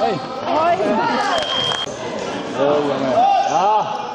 Ôi. Rồi rồi. Đó.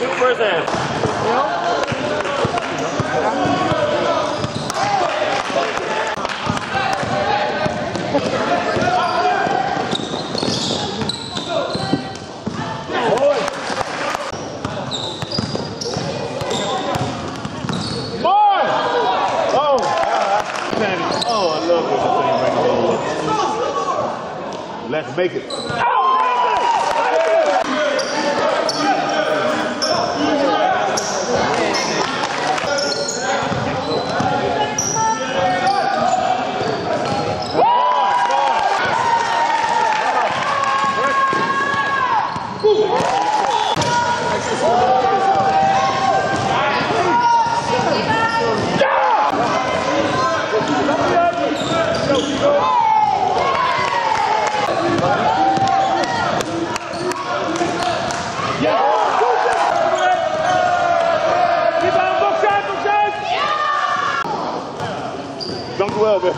Good first half. Let's make it. Well, man.